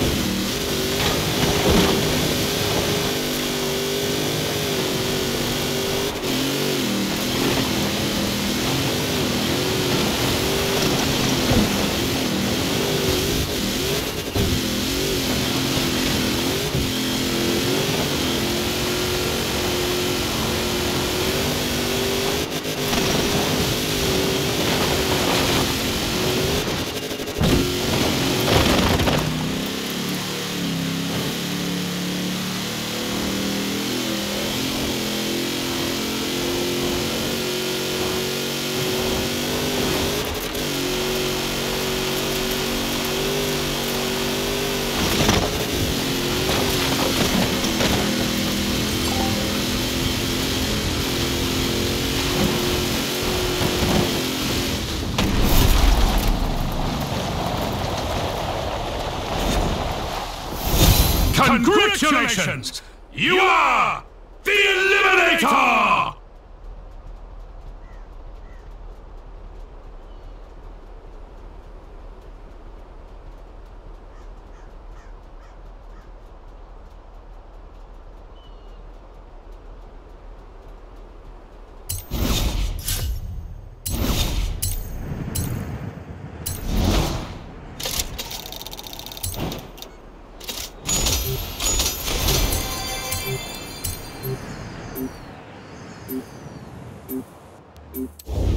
you Congratulations! You are! Thank you.